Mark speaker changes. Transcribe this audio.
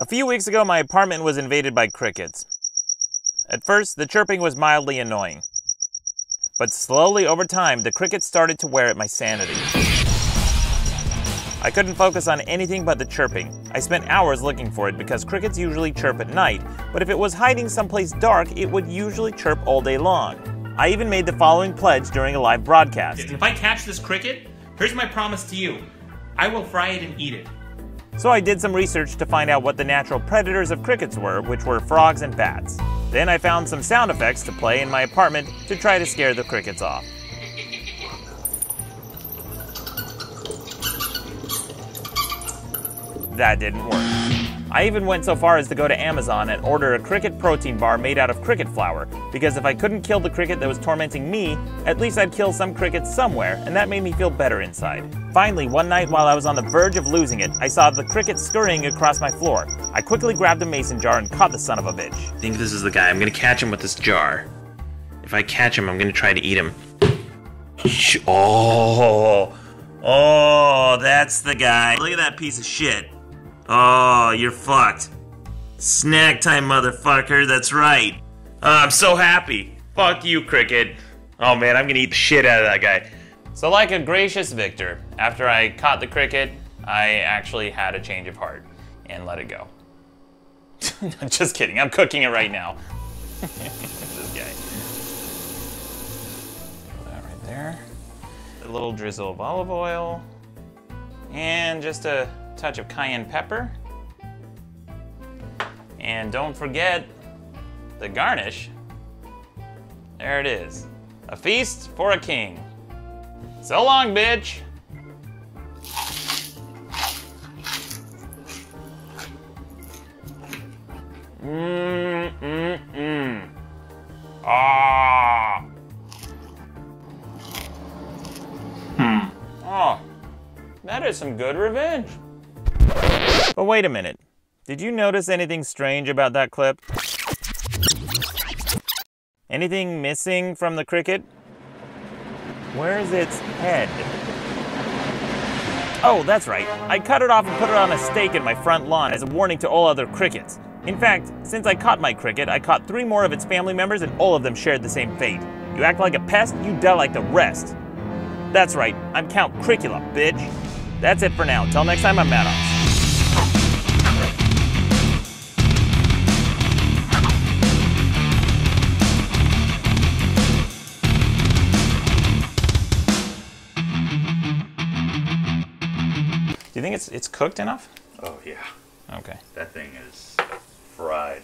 Speaker 1: A few weeks ago, my apartment was invaded by crickets. At first, the chirping was mildly annoying. But slowly over time, the crickets started to wear at my sanity. I couldn't focus on anything but the chirping. I spent hours looking for it because crickets usually chirp at night, but if it was hiding someplace dark, it would usually chirp all day long. I even made the following pledge during a live broadcast.
Speaker 2: If I catch this cricket, here's my promise to you I will fry it and eat it.
Speaker 1: So I did some research to find out what the natural predators of crickets were, which were frogs and bats. Then I found some sound effects to play in my apartment to try to scare the crickets off. That didn't work. I even went so far as to go to Amazon and order a cricket protein bar made out of cricket flour, because if I couldn't kill the cricket that was tormenting me, at least I'd kill some crickets somewhere, and that made me feel better inside. Finally, one night while I was on the verge of losing it, I saw the cricket scurrying across my floor. I quickly grabbed a mason jar and caught the son of a bitch.
Speaker 2: I think this is the guy. I'm gonna catch him with this jar. If I catch him, I'm gonna try to eat him. Oh, oh, that's the guy. Look at that piece of shit. Oh, you're fucked. Snack time, motherfucker. That's right. Oh, I'm so happy. Fuck you, Cricket. Oh man, I'm gonna eat the shit out of that guy.
Speaker 1: So, like a gracious victor, after I caught the cricket, I actually had a change of heart and let it go. Just kidding, I'm cooking it right now. this guy. Put that right there. A little drizzle of olive oil. And just a touch of cayenne pepper. And don't forget the garnish. There it is. A feast for a king. So long, bitch. Mmm, mmm, mmm. Ah. Hmm. Oh, that is some good revenge. But wait a minute. Did you notice anything strange about that clip? Anything missing from the cricket? Where's its head? Oh, that's right. I cut it off and put it on a stake in my front lawn as a warning to all other crickets. In fact, since I caught my cricket, I caught three more of its family members and all of them shared the same fate. You act like a pest, you die like the rest. That's right, I'm Count Cricula, bitch. That's it for now. Till next time, I'm Maddox. You think it's it's cooked enough?
Speaker 3: Oh yeah,
Speaker 1: Okay.
Speaker 3: that thing is fried.